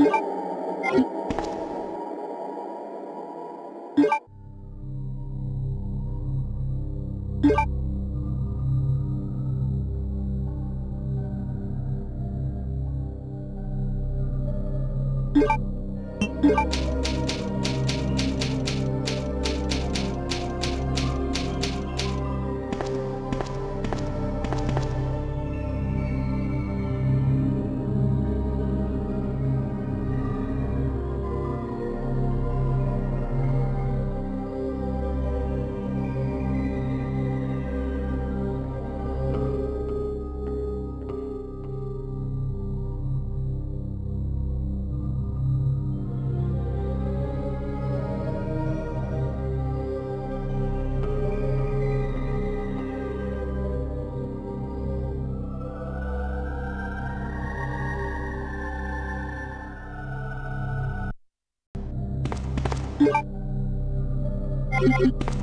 Yeah. Thank you.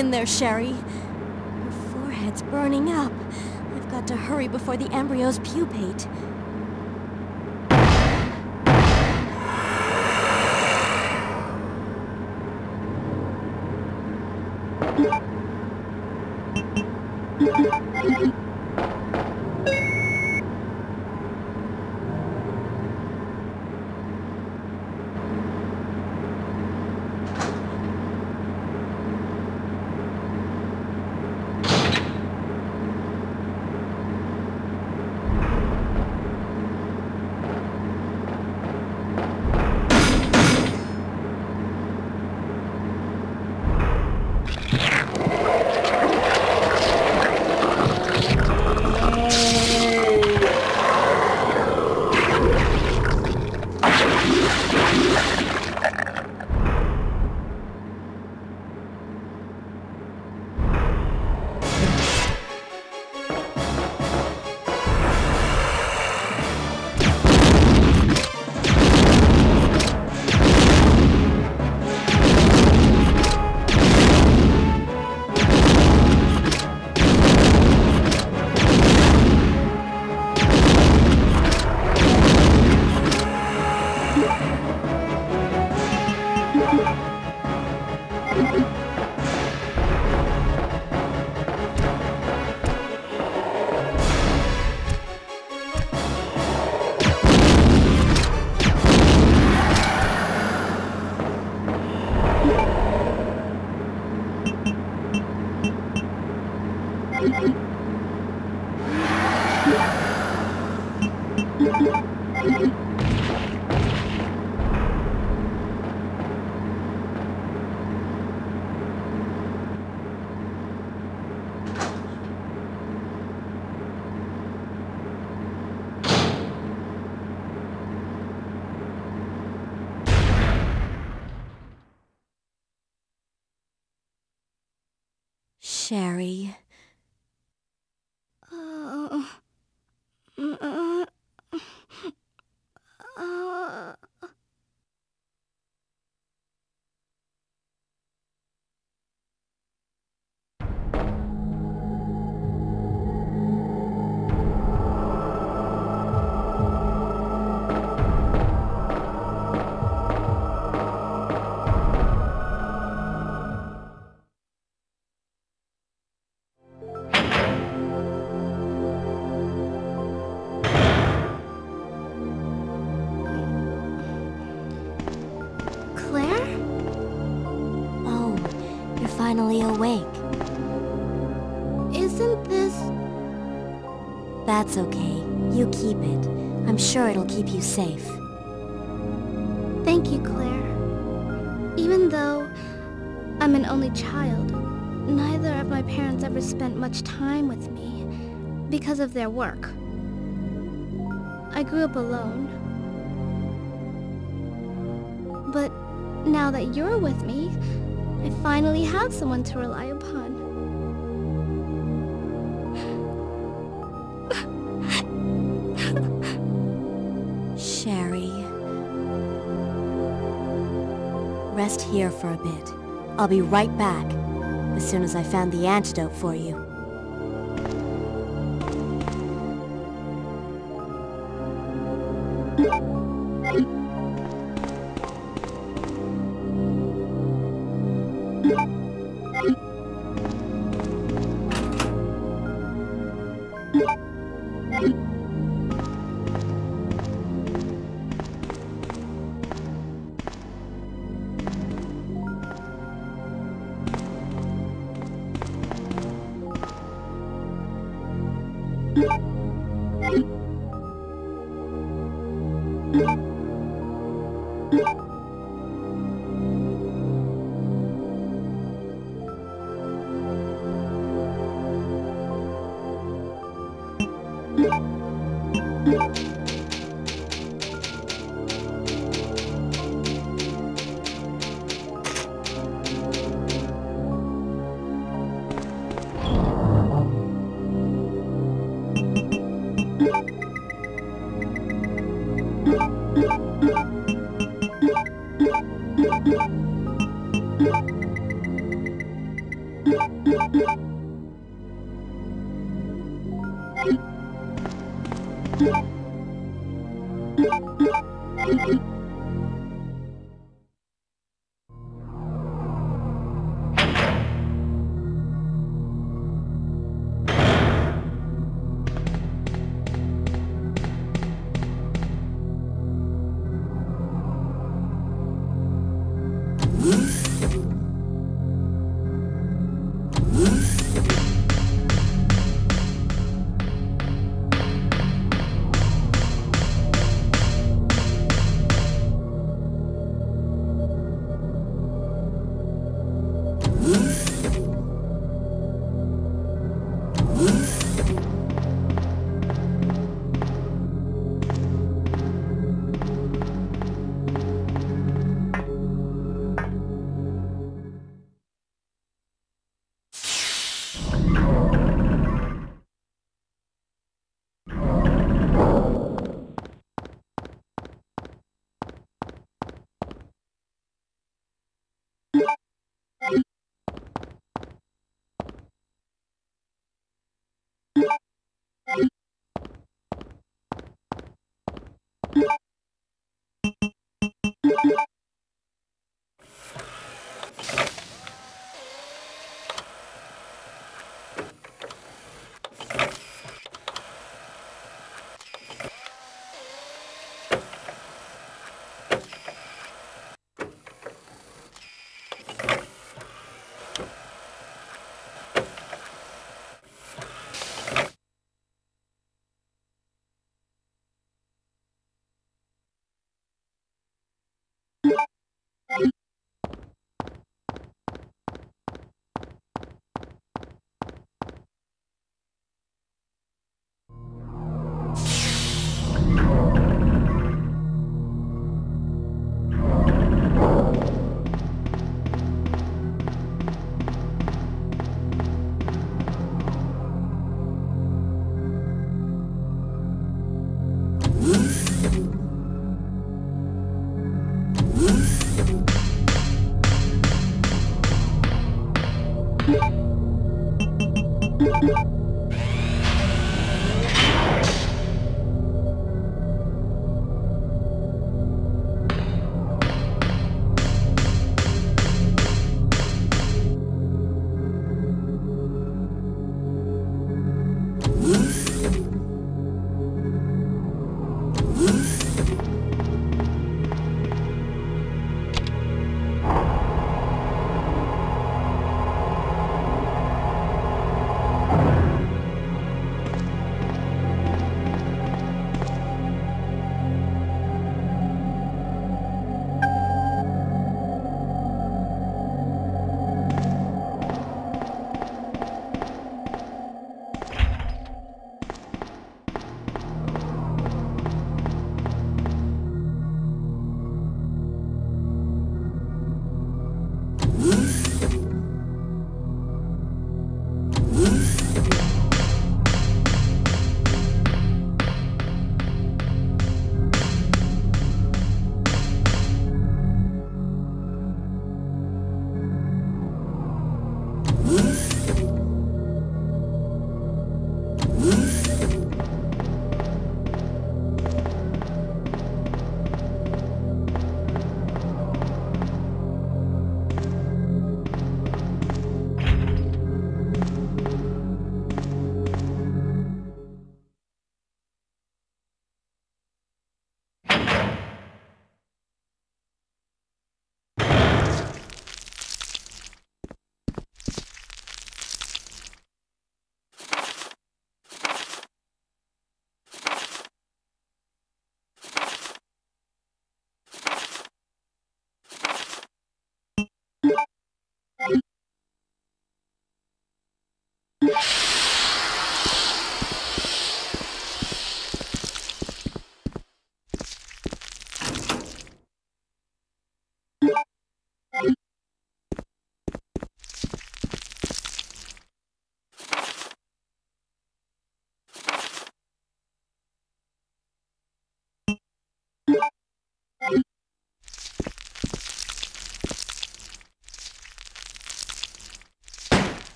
In there, Sherry. Her forehead's burning up. I've got to hurry before the embryos pupate. Awake. Isn't this... That's okay. You keep it. I'm sure it'll keep you safe. Thank you, Claire. Even though I'm an only child, neither of my parents ever spent much time with me because of their work. I grew up alone. But now that you're with me, I finally have someone to rely upon. Sherry. Rest here for a bit. I'll be right back, as soon as I found the antidote for you.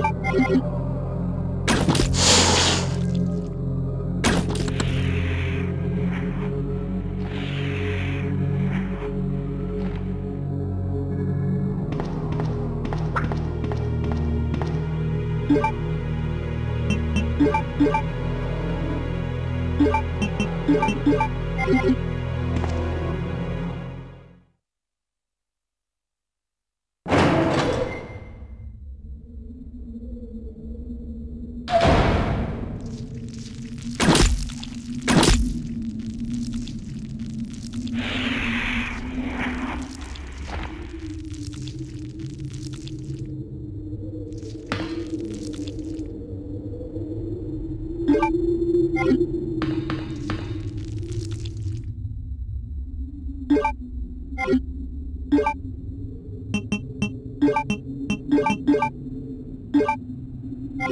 Thank you.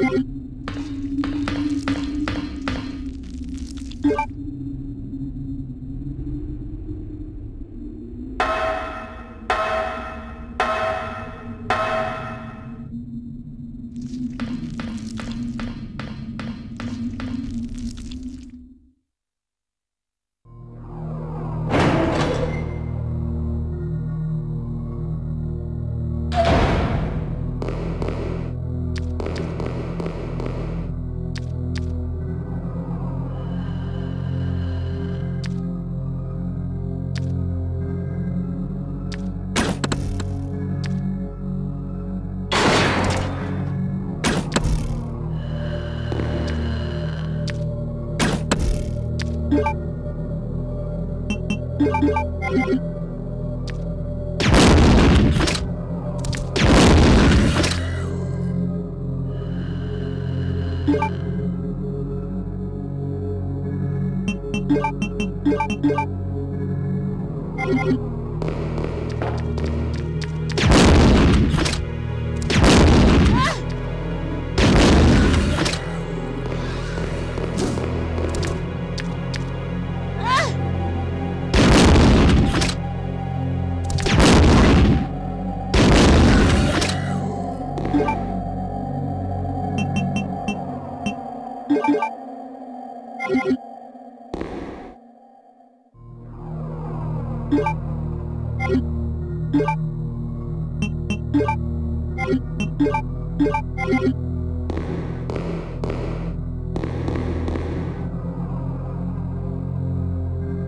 Thank you.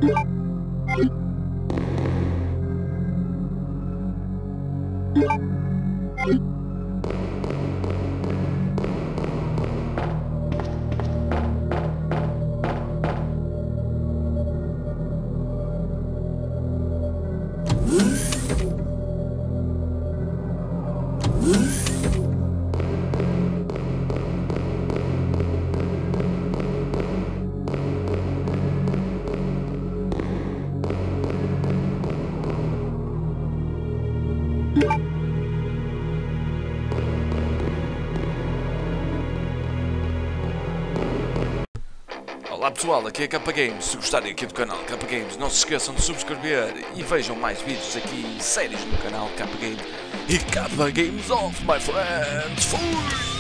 Thank you. Pessoal, aqui é Capa Games. Se gostarem aqui do canal Capa Games, não se esqueçam de subscrever e vejam mais vídeos aqui, séries no canal Capa Games e Capa Games Off, my friends. Fui!